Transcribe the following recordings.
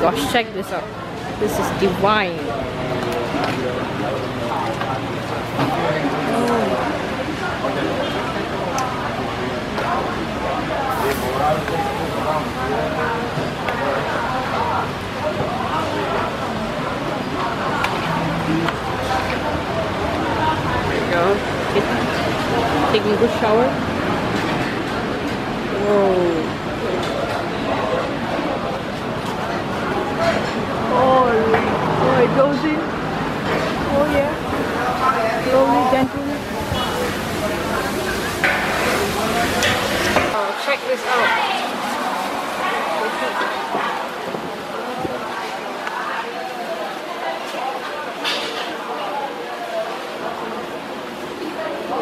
gosh, check this out. This is divine. There you go. Taking a good shower.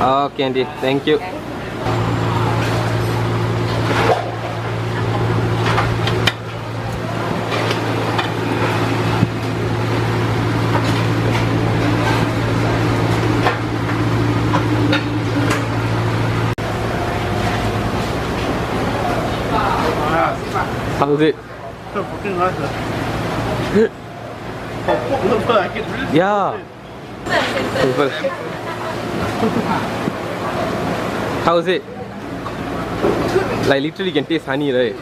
Okay, Andy. Thank you. How's it? fucking nice. look, I can really Yeah. Super. How is it? Like literally you can taste honey, right?